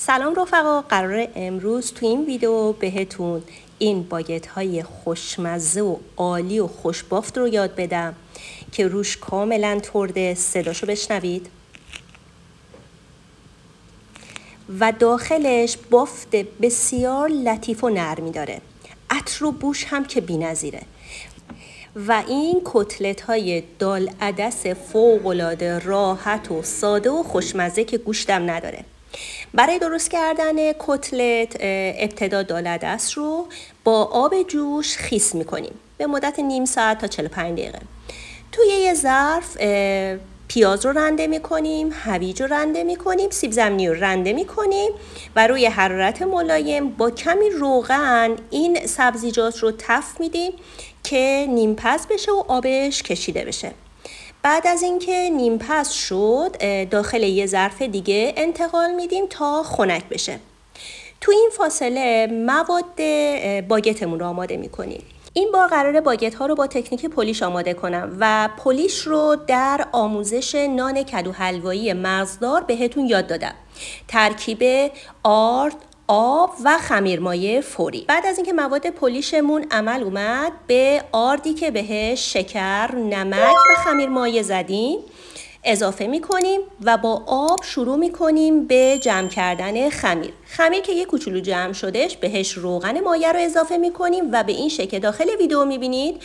سلام رفقا قرار امروز تو این ویدیو بهتون این باگت های خوشمزه و عالی و خوشبافت رو یاد بدم که روش کاملا ترده صداشو بشنوید. و داخلش بافت بسیار لطیف و نرمی داره. عطر و بوش هم که نظیره و این کتلت های دال عدس فوق راحت و ساده و خوشمزه که گوشتم نداره. برای درست کردن کتلت ابتدا دالدست رو با آب جوش خیس می‌کنیم. به مدت نیم ساعت تا 45 دقیقه. توی یه ظرف پیاز رو رنده می‌کنیم هویج رو رنده می‌کنیم سیب زمینی رو رنده می‌کنیم و روی حرارت ملایم با کمی روغن این سبزیجات رو تف میدیم که نیم پس بشه و آبش کشیده بشه. بعد از اینکه نیم پس شد داخل یه ظرف دیگه انتقال میدیم تا خنک بشه. تو این فاصله مواد باگتمون رو آماده می‌کنیم. این بار قرار باگت ها رو با تکنیک پولیش آماده کنم و پولیش رو در آموزش نان کدو حلوایی مرزدار بهتون یاد دادم. ترکیب آرد آب و خمیرمایه فوری. بعد از اینکه مواد پلیشمون عمل اومد به آردی که بهش شکر نمک و خمیرمایه زدیم اضافه می‌کنیم و با آب شروع می‌کنیم به جمع کردن خمیر. خمیر که یه کوچولو جمع شدهش بهش روغن مایه رو اضافه می‌کنیم و به این شکل داخل ویدیو می‌بینید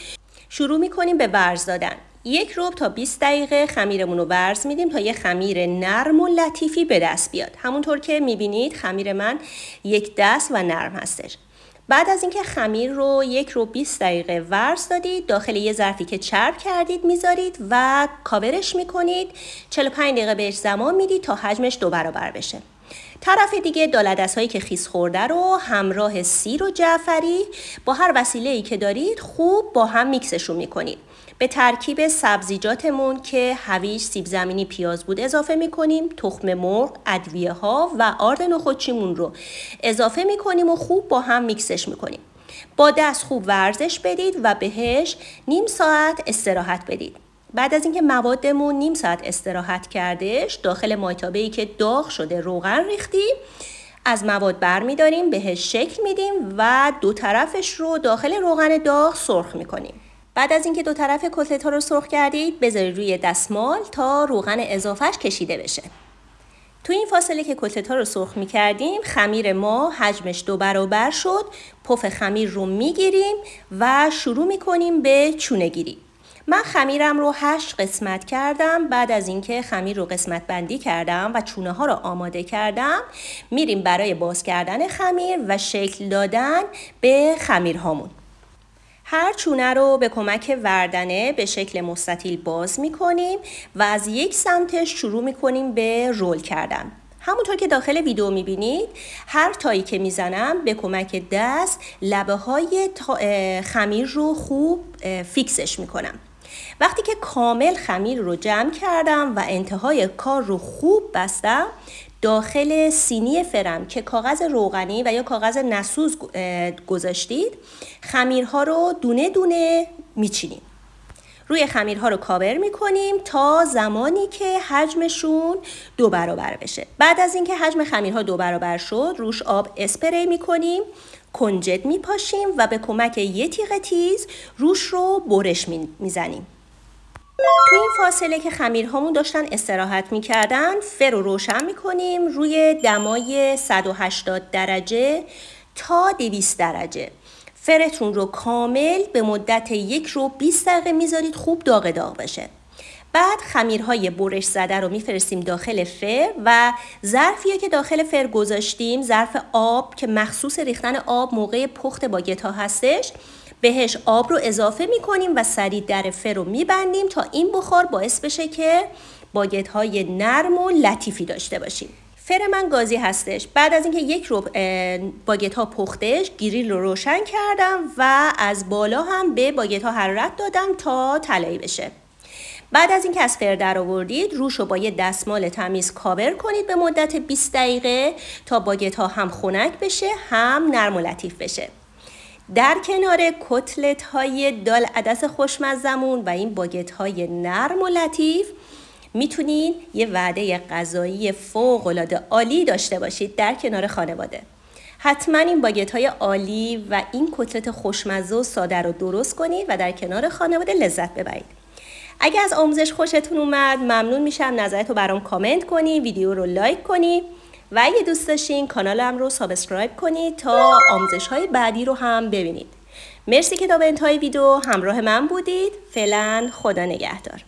شروع می‌کنیم به ورز دادن. یک روب تا 20 دقیقه خمیرمون رو ورز میدیم تا یه خمیر نرم و لطیفی به دست بیاد. همونطور که می‌بینید خمیر من یک دست و نرم هستش. بعد از اینکه خمیر رو یک رو 20 دقیقه ورز دادید داخل یه ظرفی که چرب کردید می‌ذارید و کاورش می‌کنید. 45 دقیقه بهش زمان می‌دید تا حجمش دو برابر بشه. طرف دیگه دالدست هایی که خیس خورده رو همراه سیر و جعفری با هر وسیله ای که دارید خوب با هم میکسشون می‌کنید. به ترکیب سبزیجاتمون که هویج سیب زمینی پیاز بود اضافه می‌کنیم تخم مرغ ادویه ها و آرد نخودچیمون رو اضافه می‌کنیم و خوب با هم میکسش می‌کنیم. با دست خوب ورزش بدید و بهش نیم ساعت استراحت بدید. بعد از اینکه موادمون نیم ساعت استراحت کردش داخل مایتابه ای که داغ شده روغن ریختیم از مواد برمیداریم بهش شکل میدیم و دو طرفش رو داخل روغن داغ سرخ می‌کنیم. بعد از اینکه دو طرف کتلت ها رو سرخ کردید بذارید روی دستمال تا روغن اضافهش کشیده بشه. تو این فاصله که کتلت ها رو سرخ می کردیم خمیر ما حجمش دو برابر شد پف خمیر رو می گیریم و شروع می کنیم به چونه گیری من خمیرم رو هشت قسمت کردم بعد از اینکه خمیر رو قسمت بندی کردم و چونه ها رو آماده کردم میریم برای باز کردن خمیر و شکل دادن به خمیر هامون. هر چونه رو به کمک وردنه به شکل مستطیل باز می کنیم و از یک سمتش شروع می کنیم به رول کردن. همونطور که داخل ویدیو می‌بینید هر تایی که می‌زنم به کمک دست لبه های خمیر رو خوب فیکسش می‌کنم. وقتی که کامل خمیر رو جمع کردم و انتهای کار رو خوب بستم داخل سینی فرم که کاغذ روغنی و یا کاغذ نسوز گذاشتید خمیرها رو دونه دونه میچینیم. روی خمیرها رو کاور می‌کنیم تا زمانی که حجمشون دو برابر بشه. بعد از اینکه حجم خمیرها دو برابر شد روش آب اسپری می‌کنیم کنجد میپاشیم و به کمک یه تیغ تیز روش رو برش می‌زنیم. تو این فاصله که خمیرهامون داشتن استراحت می‌کردن فر رو روشن می‌کنیم روی دمای 180 درجه تا 200 درجه. فرتون رو کامل به مدت یک رو 20 دقیقه می‌ذارید خوب داغ داغ بشه بعد خمیرهای برش زده رو میفرستیم داخل فر و ظرفی که داخل فر گذاشتیم ظرف آب که مخصوص ریختن آب موقع پخت باگت ها هستش بهش آب رو اضافه می‌کنیم و سریع در فر رو میبندیم تا این بخار باعث بشه که باگت های نرم و لطیفی داشته باشیم. فر من گازی هستش. بعد از اینکه یک رو باگت ها پختش گریل رو روشن کردم و از بالا هم به باگت ها حرارت دادم تا طلایی بشه. بعد از اینکه از فر در آوردید روش رو با یه دستمال تمیز کاور کنید به مدت 20 دقیقه تا باگت ها هم خنک بشه هم نرم و لطیف بشه. در کنار کتلت های دال عدس خوشمزمون و این باگت های نرم و لطیف می‌تونین یه وعده غذایی فوق العاده عالی داشته باشید در کنار خانواده. حتما این باگت های عالی و این کتلت خوشمزه و ساده رو درست کنید و در کنار خانواده لذت ببرید. اگه از آموزش خوشتون اومد ممنون میشم نظرت رو برام کامنت کنی ویدیو رو لایک کنی و اگه دوست داشتین کانالم رو subscribe کنید تا آموزش های بعدی رو هم ببینید. مرسی که تا به انتهای ویدیو همراه من بودید. فعلا خدا نگهدار.